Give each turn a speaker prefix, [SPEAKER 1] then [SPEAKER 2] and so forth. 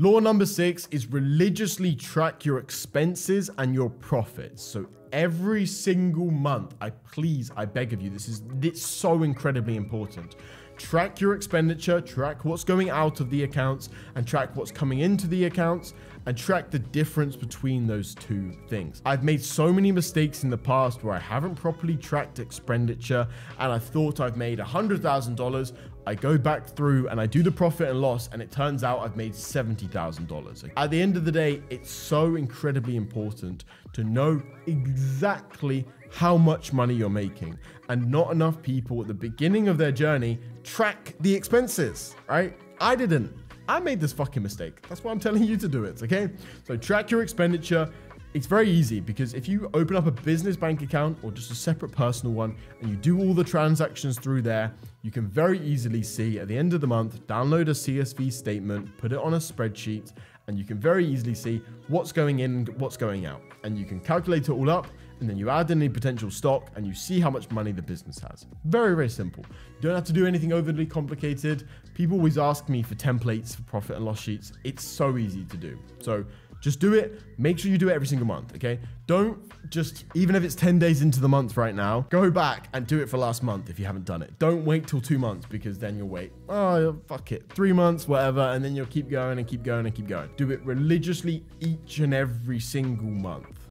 [SPEAKER 1] Law number six is religiously track your expenses and your profits. So every single month, I please, I beg of you, this is it's so incredibly important. Track your expenditure, track what's going out of the accounts, and track what's coming into the accounts, and track the difference between those two things. I've made so many mistakes in the past where I haven't properly tracked expenditure, and I thought I've made $100,000. I go back through and I do the profit and loss, and it turns out I've made $70,000. At the end of the day, it's so incredibly important to know exactly how much money you're making. And not enough people at the beginning of their journey track the expenses, right? I didn't. I made this fucking mistake. That's why I'm telling you to do it, okay? So track your expenditure. It's very easy because if you open up a business bank account or just a separate personal one and you do all the transactions through there, you can very easily see at the end of the month, download a CSV statement, put it on a spreadsheet, and you can very easily see what's going in what's going out. And you can calculate it all up and then you add in any potential stock and you see how much money the business has. Very, very simple. You don't have to do anything overly complicated. People always ask me for templates for profit and loss sheets. It's so easy to do. So just do it. Make sure you do it every single month, okay? Don't just, even if it's 10 days into the month right now, go back and do it for last month if you haven't done it. Don't wait till two months because then you'll wait, oh, fuck it, three months, whatever, and then you'll keep going and keep going and keep going. Do it religiously each and every single month.